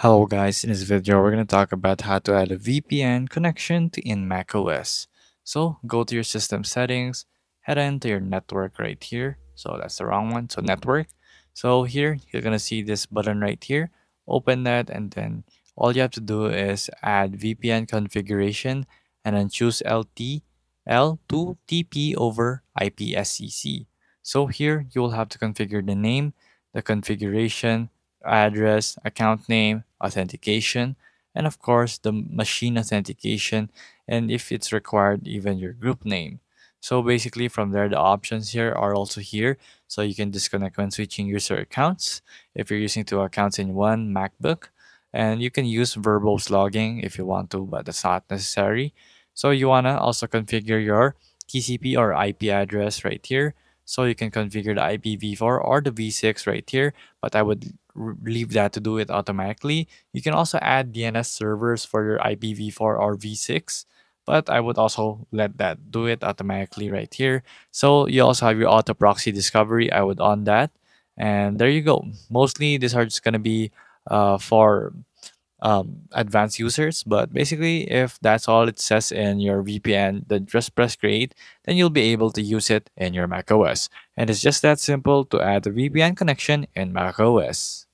Hello guys, in this video we're going to talk about how to add a VPN connection to in macOS. So go to your system settings, head into your network right here. So that's the wrong one, so network. So here you're going to see this button right here. Open that and then all you have to do is add VPN configuration and then choose LT L2 TP over IPSec. So here you will have to configure the name, the configuration, address, account name, authentication, and of course the machine authentication, and if it's required, even your group name. So basically from there, the options here are also here. So you can disconnect when switching user accounts if you're using two accounts in one MacBook. And you can use verbose logging if you want to, but that's not necessary. So you wanna also configure your TCP or IP address right here. So you can configure the IPv4 or the v6 right here, but I would leave that to do it automatically. You can also add DNS servers for your IPv4 or v6, but I would also let that do it automatically right here. So you also have your auto proxy discovery. I would on that. And there you go. Mostly these are just going to be uh, for um, advanced users. But basically, if that's all it says in your VPN, then just press create, then you'll be able to use it in your macOS. And it's just that simple to add a VPN connection in macOS.